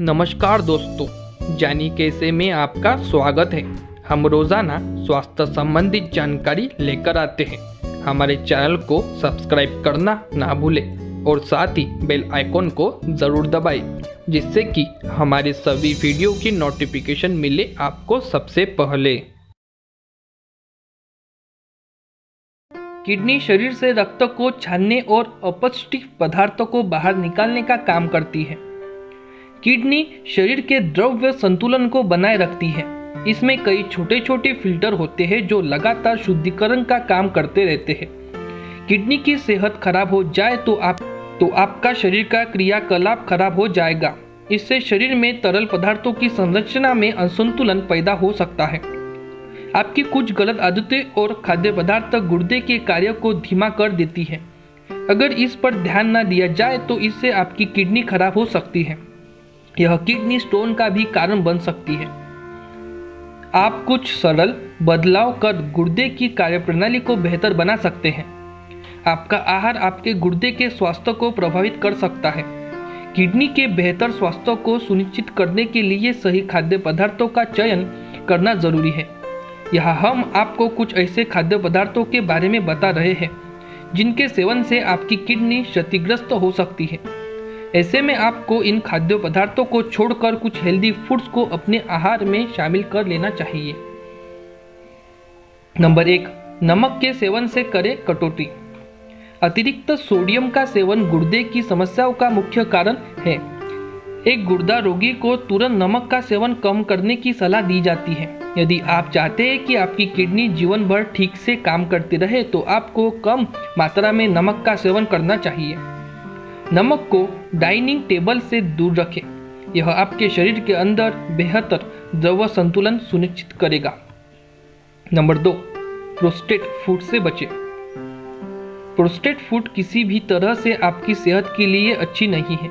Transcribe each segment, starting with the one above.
नमस्कार दोस्तों, जानी कैसे में आपका स्वागत है। हम रोज़ाना स्वास्थ्य संबंधित जानकारी लेकर आते हैं। हमारे चैनल को सब्सक्राइब करना ना भूलें और साथ ही बेल आइकॉन को ज़रूर दबाएँ, जिससे कि हमारे सभी वीडियो की नोटिफिकेशन मिले आपको सबसे पहले। किडनी शरीर से रक्त को छानने और अपशिष्ट पदार्थों को बाहर निकालने का काम करती है। किडनी शरीर के द्रव्य संतुलन को बनाए रखती है। इसमें कई छोटे छोटे फ़िल्टर होते हैं जो लगातार शुद्धिकरण का काम करते रहते हैं। किडनी की सेहत खराब हो जाए तो आप तो आपका शरीर का क्रियाकलाप खराब हो जाएगा। इससे शरीर में तरल पदार्थों की संरचना में असंतुलन पैदा हो सकता है। आपकी कुछ गलत आदतें और खाद्य पदार्थ गुर्दे के कार्य को धीमा कर देती है। अगर इस पर ध्यान न दिया जाए तो इससे आपकी किडनी खराब हो सकती है। यह किडनी स्टोन का भी कारण बन सकती है। आप कुछ सरल बदलाव कर गुर्दे की कार्यप्रणाली को बेहतर बना सकते हैं। आपका आहार आपके गुर्दे के स्वास्थ्य को प्रभावित कर सकता है। किडनी के बेहतर स्वास्थ्य को सुनिश्चित करने के लिए सही खाद्य पदार्थों का चयन करना ज़रूरी है। यहाँ हम आपको कुछ ऐसे खाद्य पदार्थों के बारे में बता रहे हैं, जिनके सेवन से आपकी किडनी क्षतिग्रस्त हो सकती है। ऐसे में आपको इन खाद्य पदार्थों को छोड़कर कुछ हेल्दी फूड्स को अपने आहार में शामिल कर लेना चाहिए। नंबर एक, नमक के सेवन से करें कटौती। अतिरिक्त सोडियम का सेवन गुर्दे की समस्याओं का मुख्य कारण है। एक गुर्दा रोगी को तुरंत नमक का सेवन कम करने की सलाह दी जाती है। यदि आप चाहते हैं कि आपकी किडनी जीवन भर ठीक से काम करती रहे तो आपको कम मात्रा में नमक का सेवन करना चाहिए। नमक को डाइनिंग टेबल से दूर रखें। यह आपके शरीर के अंदर बेहतर द्रव संतुलन सुनिश्चित करेगा। नंबर दो, प्रोस्टेट फ़ूड से बचें। प्रोस्टेट फ़ूड किसी भी तरह से आपकी सेहत के लिए अच्छी नहीं है।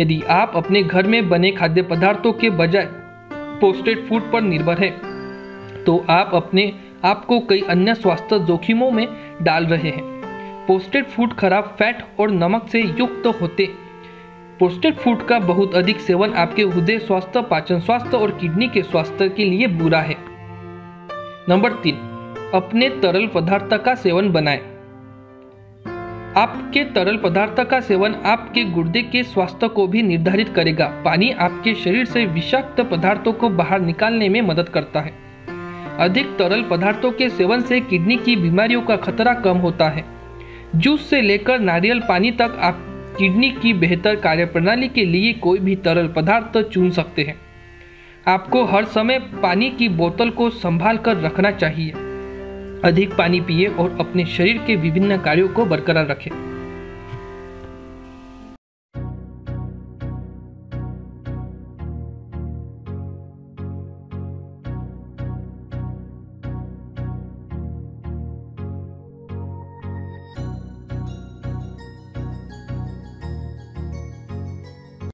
यदि आप अपने घर में बने खाद्य पदार्थों के बजाय प्रोस्टेट फ़ूड पर निर्भर है तो आप अपने आप को कई अन्य स्वास्थ्य जोखिमों में डाल रहे हैं। पोस्टेड फ़ूड खराब फैट और नमक से युक्त तो होते। पोस्टेड फ़ूड का बहुत अधिक सेवन आपके हृदय स्वास्थ्य, पाचन स्वास्थ्य और किडनी के स्वास्थ्य के लिए बुरा है। नंबर तीन, अपने तरल पदार्थ का सेवन बनाएँ। आपके तरल पदार्थ का सेवन आपके गुर्दे के स्वास्थ्य को भी निर्धारित करेगा। पानी आपके शरीर से विषाक्त पदार्थों को बाहर निकालने में मदद करता है। अधिक तरल पदार्थों के सेवन से किडनी की बीमारियों का खतरा कम होता है। जूस से लेकर नारियल पानी तक आप किडनी की बेहतर कार्यप्रणाली के लिए कोई भी तरल पदार्थ चुन सकते हैं। आपको हर समय पानी की बोतल को संभाल कर रखना चाहिए। अधिक पानी पिए और अपने शरीर के विभिन्न कार्यों को बरकरार रखें।